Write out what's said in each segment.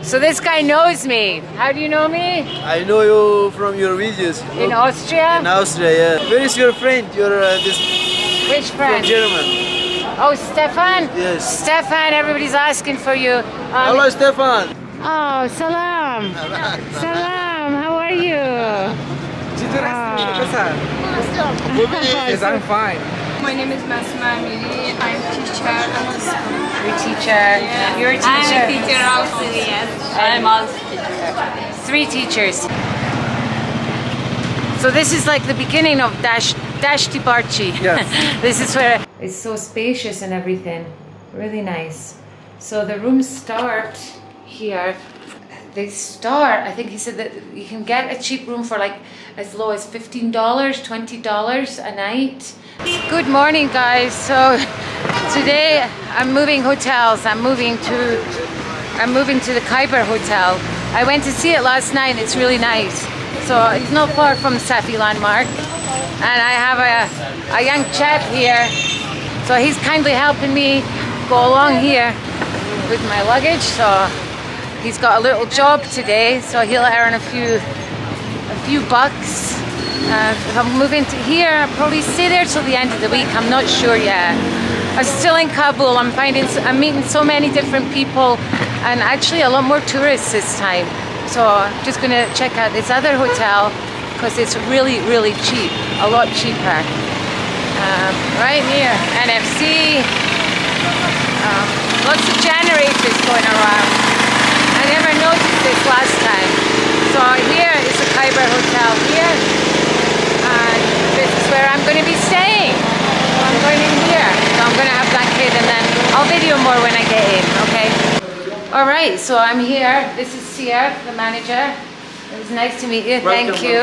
So this guy knows me. How do you know me? I know you from your videos. you In know, Austria? in Austria, yeah. Where is your friend? You're uh, this Which from friend? German. Oh, Stephan? Yes. Stephan, everybody's asking for you. Um, Hello, Stephan. Oh, salam. salam, how are you? Yes, I'm fine. My name is Masma Amiri. I'm teacher. I'm a school. You're a teacher. You're a I'm a teacher also, yes. I'm also teacher. Three teachers. So this is like the beginning of Dash Dashti Barchi. Yes. this is where it's so spacious and everything. Really nice. So the rooms start here. They start, I think he said that you can get a cheap room for like as low as $15, $20 a night. Good morning guys. So today I'm moving hotels. I'm moving to I'm moving to the Khyber Hotel. I went to see it last night it's really nice. So it's not far from Safi Landmark. And I have a, a young chap here. So he's kindly helping me go along here with my luggage. So he's got a little job today. So he'll earn a few few bucks. Uh, if I'm moving to here, I'll probably stay there till the end of the week. I'm not sure yet. I'm still in Kabul. I'm finding, I'm meeting so many different people, and actually a lot more tourists this time. So I'm just gonna check out this other hotel because it's really, really cheap. A lot cheaper. Um, right near NFC. Um, lots of generators going around. I never noticed this last time. So here Khyber Hotel here. And this is where I'm going to be staying. I'm going in here. So I'm going to have blanket and then I'll video more when I get in, okay? All right, so I'm here. This is Sia, the manager. It was nice to meet you. Thank you.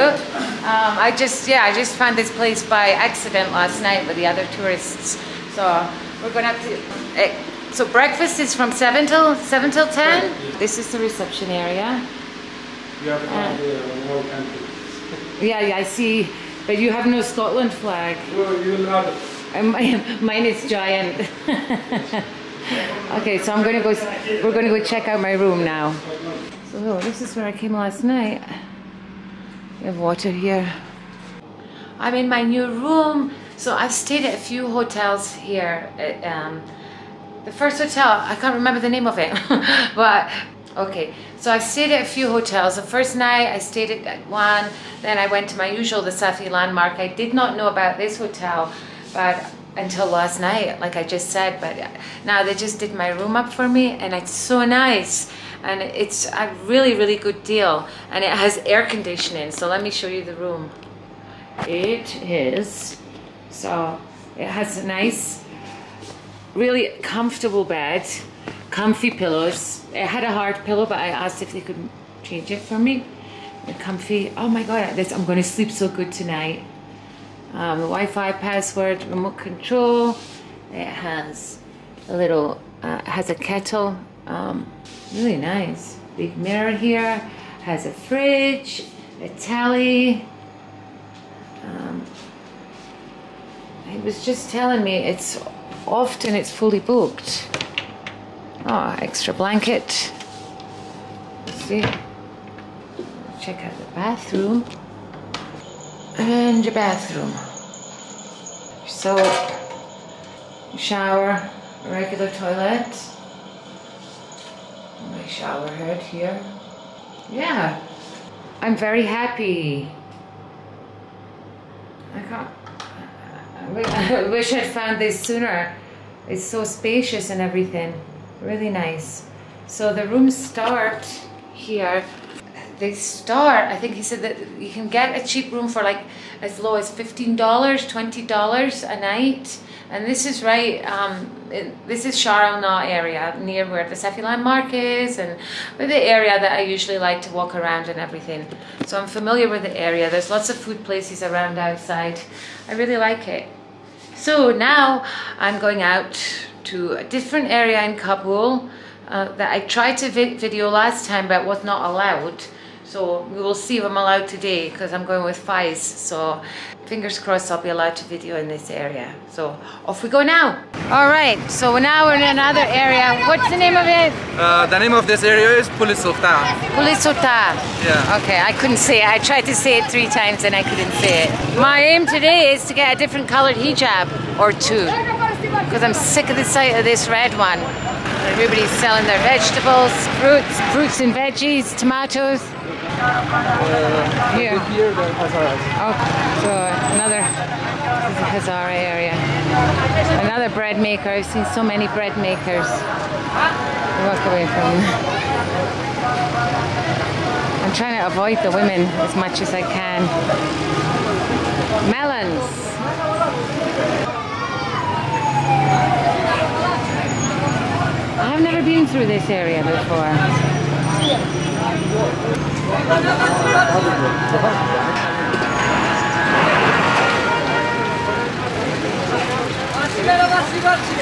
Um, I just, yeah, I just found this place by accident last night with the other tourists. So we're going to have to. eh, so breakfast is from seven till seven till ten. This is the reception area. You have Uh, the whole country. Yeah, yeah, I see. But you have no Scotland flag. Well, you'll have it. Mine, is giant. okay, so I'm gonna go. We're gonna go check out my room now. So this is where I came last night. We have water here. I'm in my new room. So I've stayed at a few hotels here. Uh, Um, the first hotel, I can't remember the name of it, but okay. So I stayed at a few hotels. The first night I stayed at one, then I went to my usual, the Safi Landmark. I did not know about this hotel, but until last night, like I just said. But uh, now they just did my room up for me, and it's so nice. And it's a really, really good deal. And it has air conditioning. So let me show you the room. It is. So it has a nice really comfortable bed, comfy pillows. It had a hard pillow, but I asked if they could change it for me. The comfy. Oh my god, this I'm going to sleep so good tonight. Um, Wi-Fi password, remote control. It has a little, uh, has a kettle. Um, really nice. Big mirror here. Has a fridge, a telly. Um, he was just telling me it's often it's fully booked. Oh, extra blanket. Let's see. Check out the bathroom. And your bathroom. So, shower, regular toilet. My shower head here. Yeah. I'm very happy. I can't. I wish I'd found this sooner. It's so spacious and everything. Really nice. So the rooms start here. They start, I think he said that you can get a cheap room for like as low as $15, $20 a night. And this is right, um, it- this is Shar area, near where the Safi Landmark is, and the area that I usually like to walk around and everything. So I'm familiar with the area. There's lots of food places around outside. I really like it. So now I'm going out to a different area in Kabul uh, that I tried to vi- video last time but was not allowed. So we will see if I'm allowed today because I'm going with Faiz. So fingers crossed I'll be allowed to video in this area. So off we go now. All right, so now we're in another area. What's the name of it? Uh, the name of this area is. Pulisota. Yeah. Okay, I couldn't say it. I tried to say it three times and I couldn't say it. My aim today is to get a different colored hijab or two because I'm sick of the sight uh, of this red one. Everybody's selling their vegetables, fruits, fruits and veggies, tomatoes. Here. Here. Oh, so another Hazara area. Another bread maker. I've seen so many bread makers. Walk away from them. I'm trying to avoid the women as much as I can. Melons. I've never been through this area before.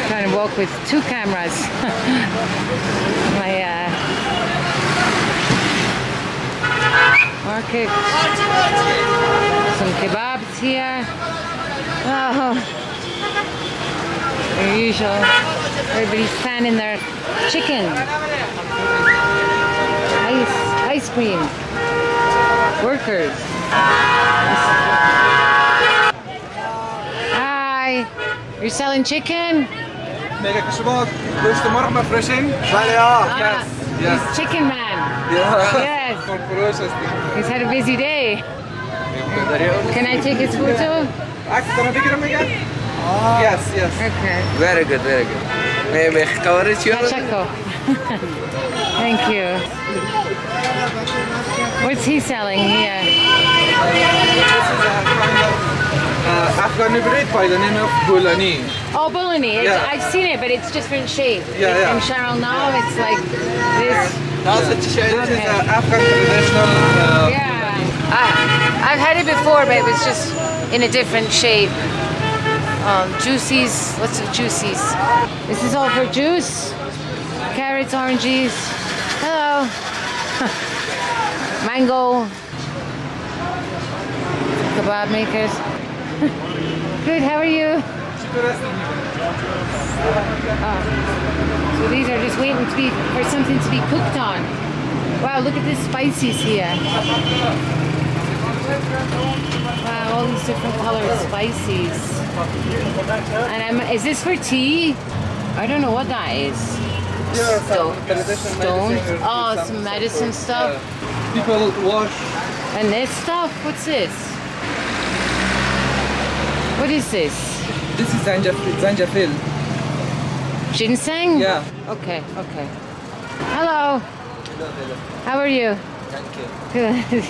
Trying to walk with two cameras. My uh, market. Some kebabs here. Oh, their usual. Everybody's fanning their chicken. Ice, ice cream. Workers. Hi. You're selling chicken? Mega kishmok. Gosto marma freshin. Ah, yes. He's chicken man. Yes. He's had a busy day. Can I take his photo? Ak, can I take it again? Yes, yes. Okay. Very good, very good. Maybe coverage you. Pacheco. Thank you. What's he selling here? Uh, Afghani bread by the name of Bulani. Oh, bologna. It's, Yeah. I've seen it, but it's different shape. Yeah, yeah. In Cheryl now, it's like this. This is Okay. uh, Afghan traditional. Uh, Yeah. I, I've had it before, but it was just in a different shape. Um, juicies. What's the juicies? This is all for juice. Carrots, oranges. Hello. Mango. Kebab makers. Good. How are you? Oh. So these are just waiting to be for something to be cooked on. Wow, look at the spices here. Wow, all these different colored spices. And I'm, is this for tea? I don't know what that is. Yeah, Sto- some oh, traditional stones? medicine or Oh, some medicine stuff. people wash. And this stuff? What's this? What is this? This is zanjafil. zanjafil. Ginseng? Yeah. Okay, okay. Hello. Hello. Hello. How are you? Thank you. Good.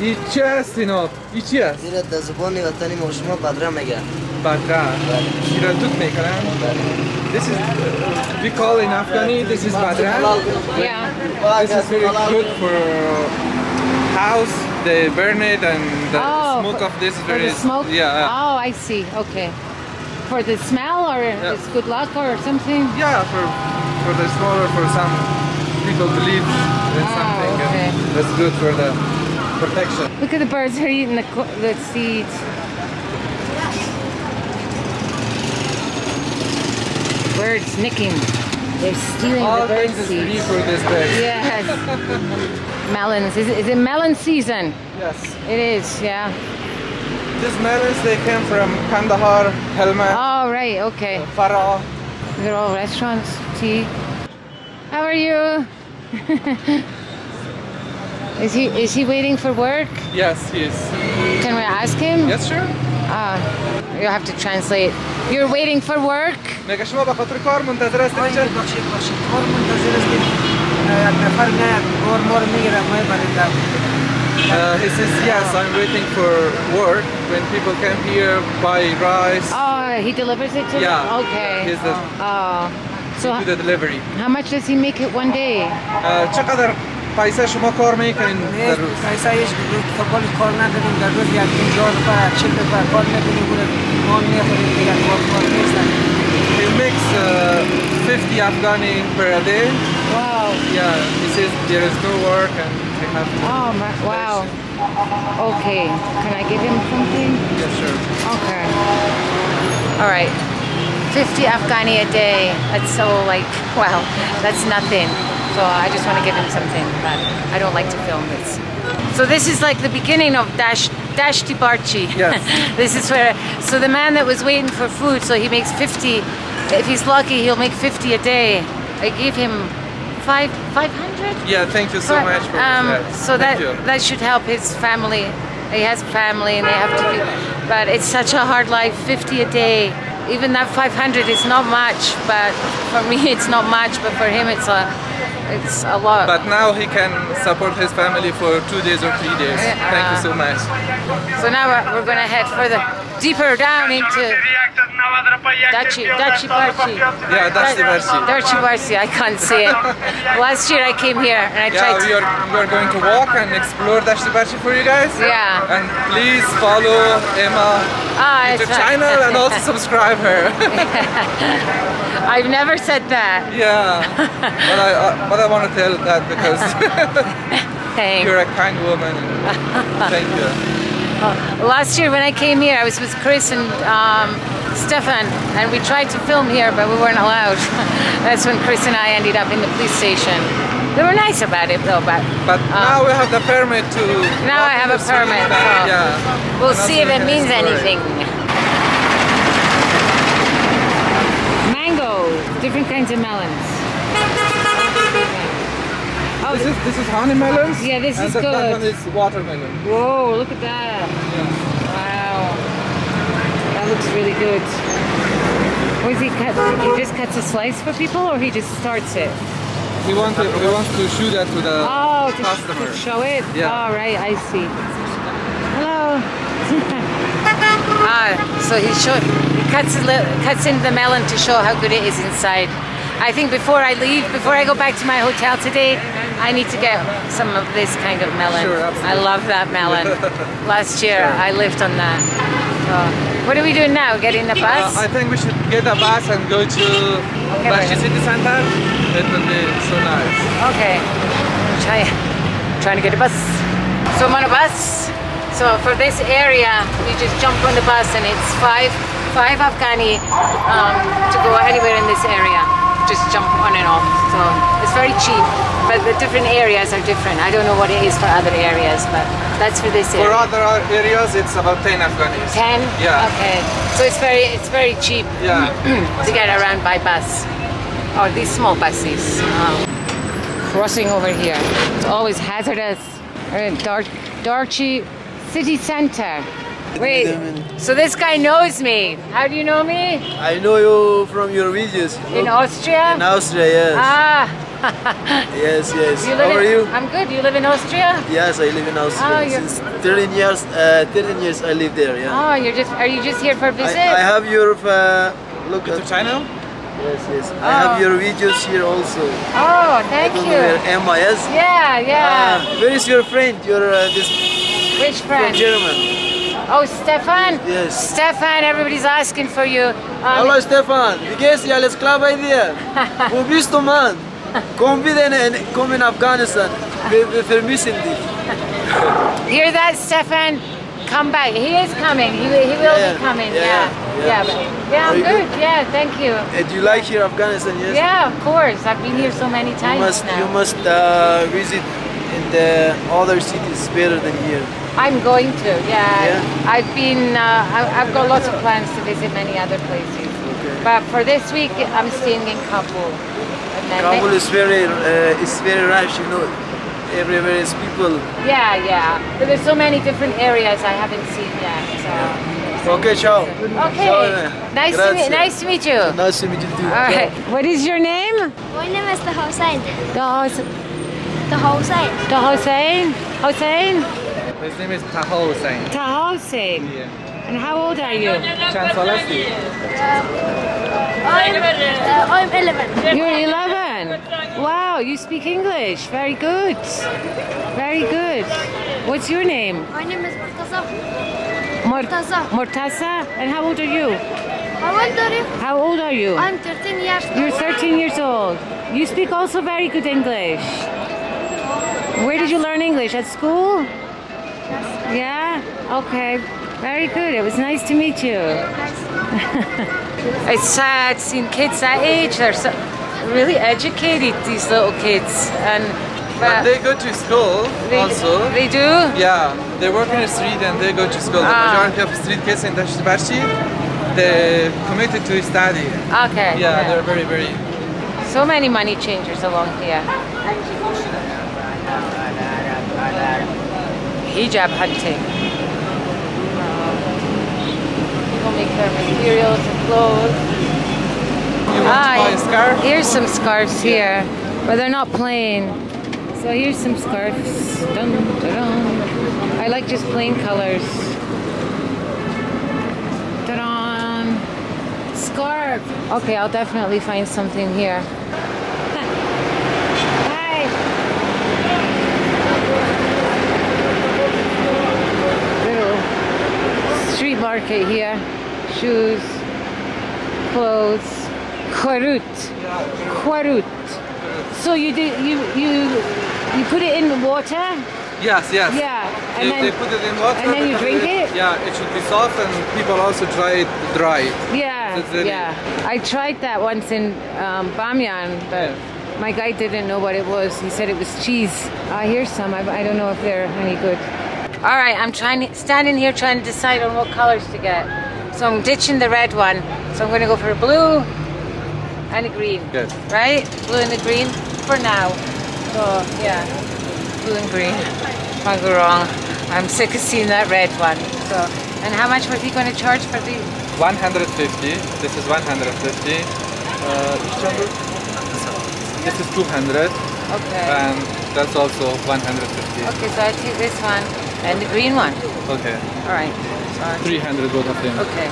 هیچی هست اینا هیچی هست زیرا در زبان وطنی ما شما بدره میگن بدرن ایران توت میکنن This is we call in Afghani this is badran Yeah. This is very good for house they burn it and the Oh, smoke of this is For very the smoke? yeah yeah. Oh, I see. Okay. For the smell or it's good luck or something? yeah for for the small or for some people believe in Ah, something and okay. that's good for the protection Look at the birds are eating the, the seeds. Birds nicking. They're stealing all the bird things is seeds. for this bird Yes. Melons. Is it, is it melon season? yes It is, yeah. these melons they came from Kandahar Helmand Oh, right. Okay. Uh, Farah They're all restaurants, tea. How are you? is he is he waiting for work? yes yes Can we ask him? yes sure Ah, you have to translate. You're waiting for work? مگه شما به خاطر کار منتظر هستید اینجا؟ بخشید بخشید کار منتظر هستیم یک نفر میاد کار ما رو میگیره ما برید Uh, he says, yes, I'm waiting for work. When people come here, buy rice, Oh, he delivers it to Yeah, them? Okay. he's the- Oh. So do the delivery. how much does he make it one day? Uh, چقدر پیسه شما کار میکنین در روز؟ پیسه هیچ فوتبال کار نکنیم در روز یک پنجاه نفر چل نفر کار میکنیم بوده ما میخوریم دیگر کار کار نیستن He makes uh, 50 Afghani per day. Wow. Yeah, he says there is no work and we have to. Oh, my, wow. Okay. Can I give him something? Yeah, sure. Okay. All right. 50 Afghani a day. That's so like, well, that's nothing. So I just want to give him something, but I don't like to film this. So this is like the beginning of Dash Dashti Barchi. Yes. this is where, so the man that was waiting for food, so he makes 50, if he's lucky, he'll make 50 a day. I gave him five, 500? Yeah, thank you so much for um, that. So Thank that you. that should help his family. He has family and they have to be, but it's such a hard life. 50 a day. Even that 500 is not much, but for me it's not much, but for him it's a it's a lot. But now he can support his family for two days or three days. Thank you so much. so now we're, we're going to head further deeper down into Dachi Dachi Barchi. Yeah, Dashti Barchi. Dachi Barchi. I can't say it. Last year I came here and I Yeah, tried we to. are, we are going to walk and explore Dashti Barchi for you guys. Yeah. And please follow Emma Ah, YouTube channel and also subscribe her. I've never said that. yeah. But I, uh, but I want to tell that because you're a kind woman. Thank you. Last year when I came here, I was with Chris and um, Stephan, and we tried to film here, but we weren't allowed. That's when Chris and I ended up in the police station. They were nice about it though, but But now we have the permit to. Um, Now I have a permit, so yeah. we'll And see if it means anything. Mango, different kinds of melons. Oh, This is this is honey melons. Yeah, this and is that, That good. one is watermelon. whoa, look at that. Wow. That looks really good. Was he cut? He just cuts a slice for people, or he just starts it? We want to we want to show that to the Oh, to, customer. to show it. Yeah. All right, I see. Hello. ah, so he show he cuts cuts into the melon to show how good it is inside. I think before I leave, before I go back to my hotel today, I need to get some of this kind of melon. Sure. I love that melon. Last year I lived on that. So, what are we doing now? Getting the bus? Uh, I think we should get a bus and go to Bashi right. City Center. It will be so nice. Okay. I'm trying, trying to get a bus. So I'm on a bus. So for this area, you just jump on the bus and it's five five Afghani um, to go anywhere in this area. Just jump on and off. So it's very cheap. But the different areas are different. I don't know what it is for other areas, but that's for this area. For other areas, it's about 10 Afghanis. Ten? Yeah. Okay. So it's very it's very cheap Yeah. to get around by bus. Or these small buses. Um, crossing over here. It's always hazardous. We're in Dar- Darchi City Center. Wait, so this guy knows me. How do you know me? I know you from your videos. In Austria? In Austria, yes. Ah, Yes, yes. you How live are in, you? I'm good. You live in Austria? Yes, I live in Oh, Austria. you're- Since 13 years, uh, 13 years I live there, yeah. Oh, you're just, are you just here for a I, visit? I have your, uh, look at, To China? yes, yes. I Oh. have your videos here also. oh, thank Don't know you. where Emma, yes? Yeah, yeah. Ah, where is your friend? Your, uh, this, Which from friend? German. Oh, Stephan? Yes. Stephan, everybody's asking for you. Um, Hallo Stephan, dir? Alles klar bei dir? Wo bist du, Mann? Komm wieder in, komm in Afghanistan. Wir, wir vermissen dich. Hear that, Stephan? Come back. He is coming. He, will- he will Yeah, be coming. yeah, Yeah. yeah. Yeah. but, yeah, I'm good. good? Yeah, thank you. Uh, do you like here Afghanistan? Yes. Yeah, of course. I've been here so many You times must now. you must uh, visit in the other cities better than here. I'm going to. Yeah. Yeah? I've been. Uh, I, I've got lots of plans to visit many other places. Okay. But for this week, I'm staying in Kabul. And then Kabul is very uh, it's very rush, you know. Everywhere is people. Yeah, yeah. But there's so many different areas I haven't seen yet. So. Okay, ciao. Okay. Ciao. Nice to meet. Nice to meet you. Nice to meet you too. All right. What is your name? My name is the Hussein. The Hus- the Hussain. Taha Hussain. His name is Taha Hussein. Taha Hussein. Yeah. And how old are you? Chance I'm, uh, I'm 11. You're 11? Wow, you speak English. Very good. Very good. What's your name? My name is Murtaza. Murtaza. Murtaza. And how old are you? How old are you? How old are you? I'm 13 years old. You're 13 years old. You speak also very good English. Where did you learn English? At school? Yes. Yeah? Okay. Very good. It was nice to meet you. it's sad seeing kids that age. They're so really educated, these little kids. And But they go to school they, also. they do? Yeah, they work in the street and they go to school. The Ah. majority of street kids in Dashbarchi, they're committed to study. Okay. Yeah, they're very, very. So many money changers along here. Hijab hunting. People make their materials and clothes. You want to buy a scarf? Here's some scarves here, but they're not plain. So here's some scarves. Dun, dun, dun. I like just plain colors. Scarf. Okay, I'll definitely find something here. Hi. Little street market here. Shoes, clothes, kwarut, kwarut. So you do you you you put it in the water? Yes, yes. Yeah, and They, then they put it in water. and then you drink it? Yeah, it should be soft and people also try it dry. Yeah, really- yeah. I tried that once in um, Bamyan, but my guy didn't know what it was. He said it was cheese. I hear some. I, I don't know if they're any good. All right, I'm trying to, standing here trying to decide on what colors to get. So I'm ditching the red one. So I'm going to go for a blue and a green. Good. Right? Blue and the green for now. So yeah, blue and green. Can't go wrong. I'm sick of seeing that red one. So, and how much was he going to charge for the 150. This is 150. Uh, this is 200 Okay. and that's also 150. Okay, so I take this one and the green one. Okay. All right. Sorry. 300 both of them. Okay.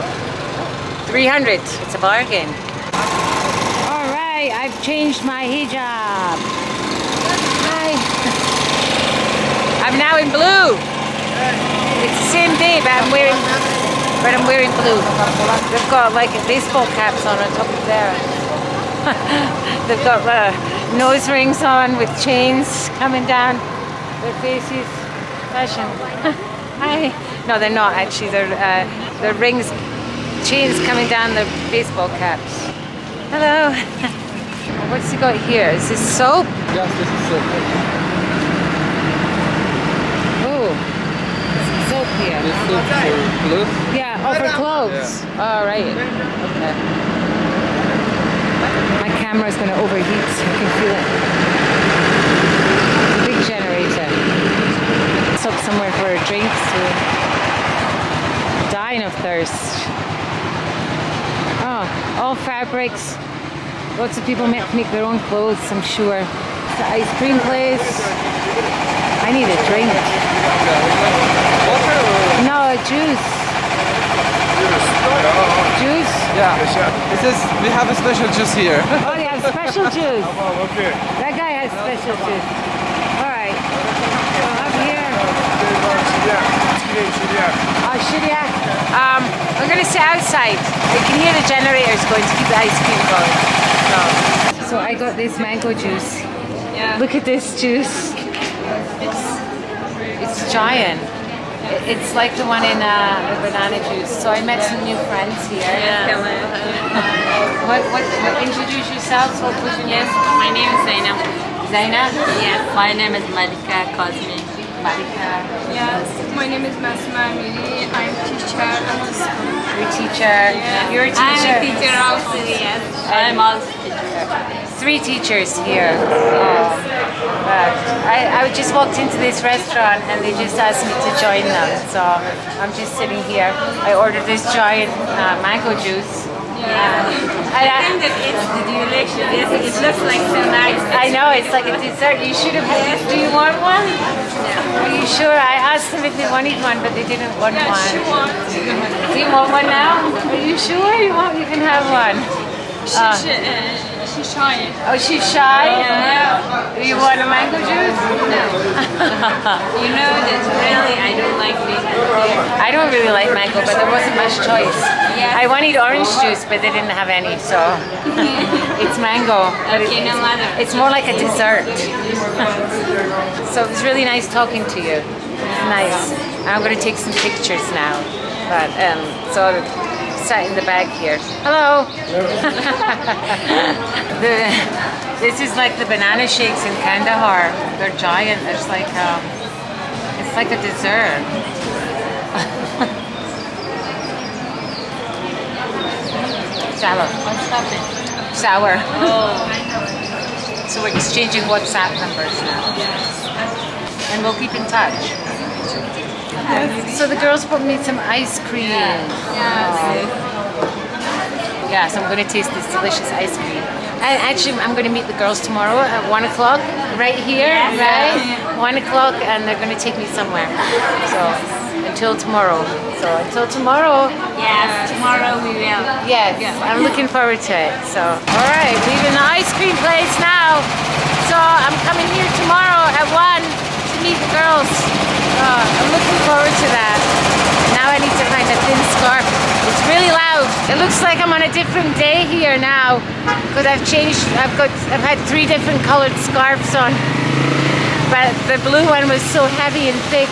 300. It's a bargain. All right, I've changed my hijab. Hi. I'm now in blue. It's the same day, but I'm wearing, but I'm wearing blue. They've got like baseball caps on on top of there. They've got uh, nose rings on with chains coming down their faces. Fashion. Hi. No, they're not actually. They're uh, they're rings, chains coming down their baseball caps. Hello. What's he got here? Is this soap? Yes, this is so Oh, soap here. This is for clothes. Yeah, oh, for clothes. All right. Okay. My camera's going to overheat. I can feel it. It's a big generator. Stop somewhere for a drink. Dying of thirst. Oh, all fabrics. Lots of people make, make their own clothes, I'm sure. It's the ice cream place. I need a drink. Water or? No, juice. Juice? Yeah. This is, we have a special juice here. Oh, they have special juice. okay. That guy has special juice. All right. So up here. Oh, Shiryak. Um, we're going to sit outside. You can hear the generators going to keep the ice cream going. So, so I got this mango juice. Yeah. Look at this juice. It's it's giant. It's like the one in uh, the banana juice. So I met some new friends here. What, what, what, introduce yourselves. What was your Yes, name? my name is Zainab. Zainab? Yes, my name is Malika Kazmi. Yes. My name is Masma Amiri. I'm teacher school. Your teacher. You're a I'm a teacher also, yes. I'm also a teacher. Three teachers here. But I, I just walked into this restaurant and they just asked me to join them. So I'm just sitting here. I ordered this giant uh, mango juice. Yeah. I, I think that it's the delicious. Yes, it looks like so nice. I know it's like a dessert. You should have. Do you want one? Are you sure? I asked them if they wanted one, but they didn't want Yeah, one. she wants. Do you want one now? Are you sure? You want? You can have one. She, she, uh, she's shy. Oh, she's shy. Yeah. Do you want a mango juice? No. You know that really I don't like mango. I don't really like mango, but there wasn't much choice. Yeah. I wanted orange juice, but they didn't have any, so it's mango. Okay, no matter. It's more like a dessert. so it was really nice talking to you. Nice. I'm going to take some pictures now. But um, so sat in the back here. Hello. the, this is like the banana shakes in Kandahar. They're giant. There's like um, it's like a dessert. Sour. Sour. Oh, So we're exchanging WhatsApp numbers now. And we'll keep in touch. So the girls brought me some ice cream. Yeah. Yes, I'm going to taste this delicious ice cream. And actually, I'm going to meet the girls tomorrow at 1 o'clock, right here, right? 1 o'clock, and they're going to take me somewhere. So, until tomorrow. So, until tomorrow, yes, tomorrow we will. Yes, I'm looking forward to it. So, all right, leaving the ice cream place now. So I'm coming here tomorrow at one to meet the girls. Uh, I'm looking forward to that. Now I need to find a thin scarf. It's really loud. It looks like I'm on a different day here now because I've changed. I've got. I've had three different colored scarves on, but the blue one was so heavy and thick.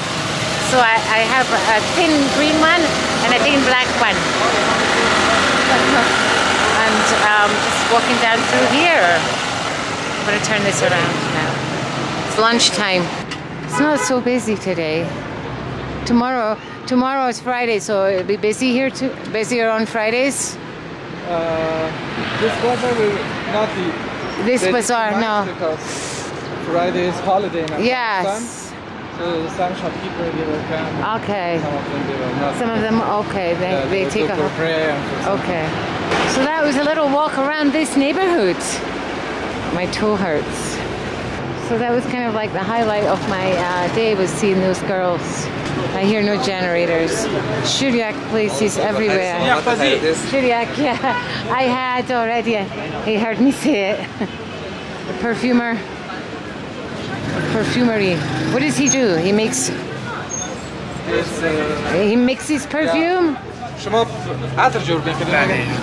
So I, I have a thin green one and a thin black one and um, just walking down through here. I'm gonna turn this around now. It's lunchtime. It's not so busy today. Tomorrow, tomorrow is Friday, so it'll be busy here too. Busier on Fridays. Uh, this bazaar will not be This bazaar, no. Because Friday is holiday in Yes. So some shopkeepers they will come. Okay. Some of them they will not. Some of them, okay, they, Yeah, they will take a. prayer and for some- Okay. So that was a little walk around this neighborhood. My toe hurts so that was kind of like the highlight of my uh, day was seeing those girls. I hear no generators. Shuriak places everywhere. Shuriak, yeah. I had already. He heard me say it. The perfumer. Perfumery. What does he do? He makes... He mixes perfume?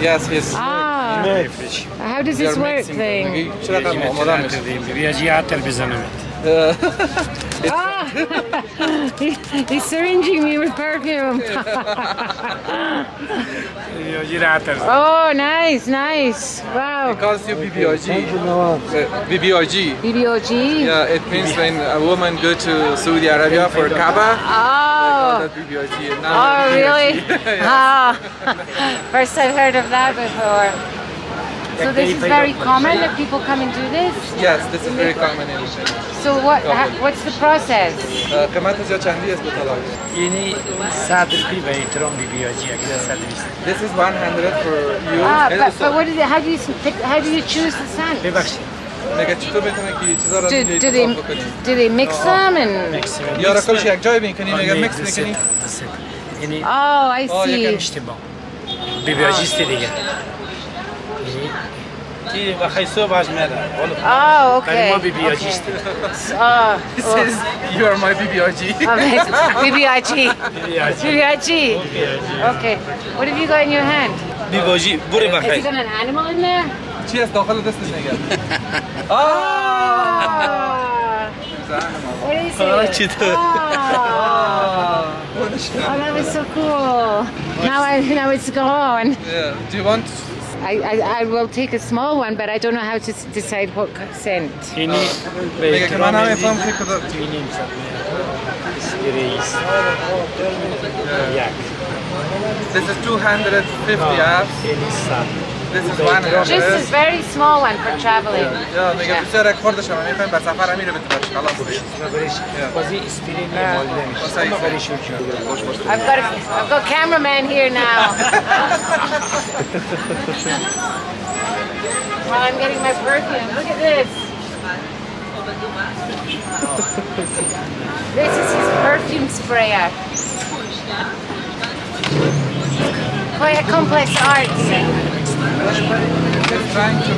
Yes, he's... Ah, بکنید Yes, yes. Ah. How does this You're work mixing thing? بگی چرا قد آماده میشه بیاجی عطر بزنم Ah, he- he's syringing me with perfume. بیاجی عطر oh, nice, nice. Wow. Calls you BBOG. Uh, BBOG. BBOG. Yeah, it means when a woman go to Saudi Arabia for Kaaba, Oh. that BBOG. and now Oh, BBOG. really? Yes. Ah. First I've heard of that before. So this is very common that people come and do this? Yes, this is very common in So what? ha- what's the process? uh, قیمت زیاد چندی است به طلاق؟ یعنی صد روپی به احترام بی بیاجی اگر صد بیست This is 100 for you. Ah, And but, so- but what is it? How do you pick, how do you choose the scent? ببخشید مگه چطور بتونه که چیزا رو Do, دیگه do they انتخاب بکنی؟ do they mix them and? مکس یا را کلش یک جای بین کنی مگه مکس دو سه میکنی؟ دو سه. یعنی Oh, I Oh, you see. اشتباه بی بیاجیست دیگه یعنی کی بخوای صبحش میاد Oh, برای ما okay. بی بیاجیست Oh, This oh. is you are my BBOG. Amazing. BBIG. بیاجی BBIG. Okay. What have you got in your hand? بی بیاجی برو Has he بخیر got an animal in there? چی است داخل دستت نگه؟ آه Ah. What is it? چطور؟ Oh. Oh, that was so cool. Now I now it's gone. Yeah. Do you want I, I, I will take a small one, but I don't know how to s- decide what scent. یعنی به میگه که من احترام هم افهم که کدام توی نیم ساعت میاد رئیس یک This is 250 apps. یعنی صد This is 100. Just a very small one for traveling. یا میگه بسیار یک خورده شما میفهم به سفر امیر بتونش خلاص و برش بازی اسپرین مال نمیشه اما برای شوکی I've got a, I've got cameraman here now. While I'm getting my perfume, look at this. this is his perfume sprayer. Quite a complex art. Just ah. trying to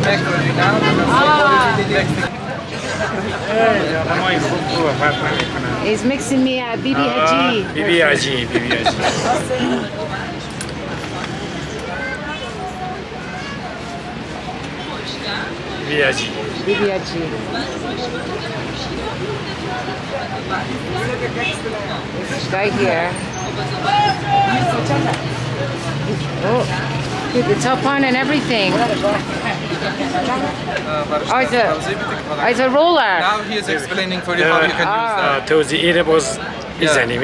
it He's mixing me a BBIG. BBIG, BBIG. Vivia G. Right here. Oh, the top on and everything. Uh, oh, it's a, it's a roller. Now he is explaining for you how you can use ah. that. Uh, to the eatables, is any,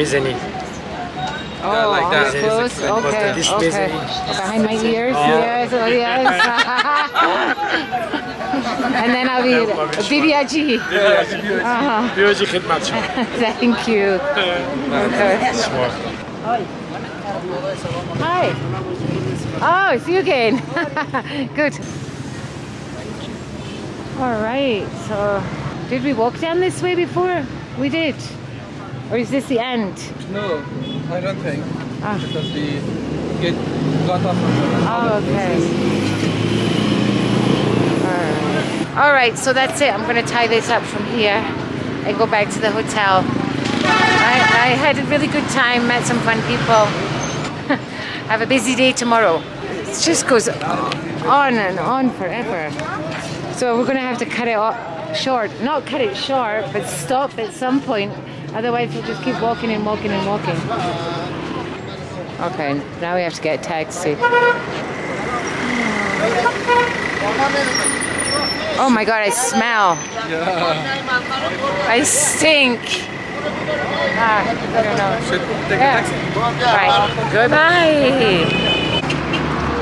Oh, yeah, like that. Close? Okay, okay. Behind my ears? Oh. Yes, oh, yes. En dan BBIG. Bibia G. Bibia G uh-huh. match. Thank you. Hi. Oh, see you again. Good. All right. So, did we walk down this way before? We did. Or is this the end? No, I don't think. Ah. Because we get got off. Of oh, okay. Alright. So that's it. I'm going to tie this up from here and go back to the hotel. I, I had a really good time, met some fun people. Have a busy day tomorrow. It just goes on and on forever. So we're going to have to cut it off short. Not cut it short, but stop at some point. Otherwise, we'll just keep walking and walking and walking. Okay, now we have to get a taxi. Oh my god, I smell. I stink. Ah, I don't know. Should take Yeah. a taxi. Right. Goodbye.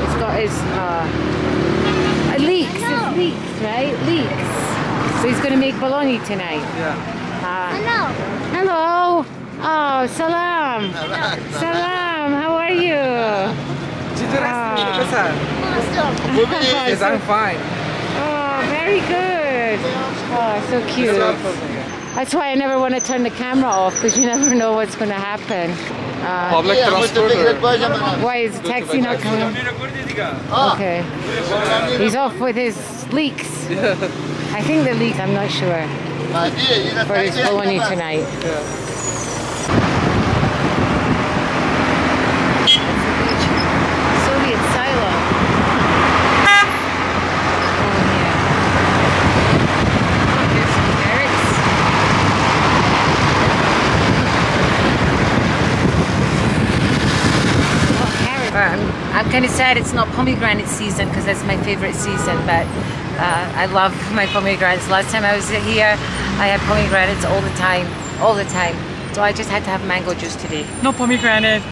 It's got his uh, it leaks. It's leeks, right? Leaks. So he's gonna make bologna tonight. Yeah. Ah. Hello. Hello. Oh, salam. Salam. How are you? Ah. Yes, I'm fine. Very good. Oh, so cute. That's why I never want to turn the camera off because you never know what's going to happen. Uh, Public transport. why is the taxi not coming? Okay. He's off with his leaks. I think the leak, I'm not sure. For his bologna tonight. Soviet silo. Oh, yeah. Here's some carrots. Oh, carrots. Um, I'm kind of sad it's not pomegranate season because that's my favorite season, but uh, I love my pomegranates. Last time I was here, I had pomegranates all the time, all the time. So I just had to have mango juice today. No pomegranate.